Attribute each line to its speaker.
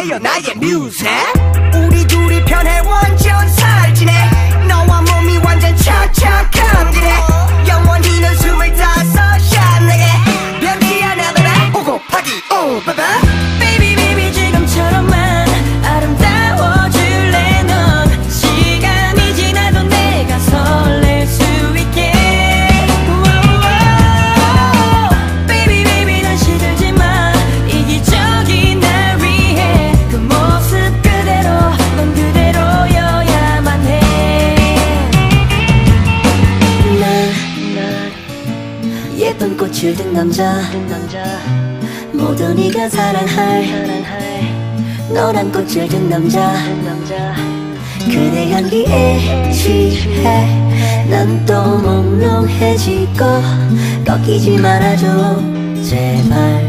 Speaker 1: Hey, you're not your muse, huh? 꽃을 든 남자. 모든 네가 사랑할 너란 꽃을 든 남자. 그대 향기에 취해. 난 또 몽롱해지고 꺾이지 말아줘 제발.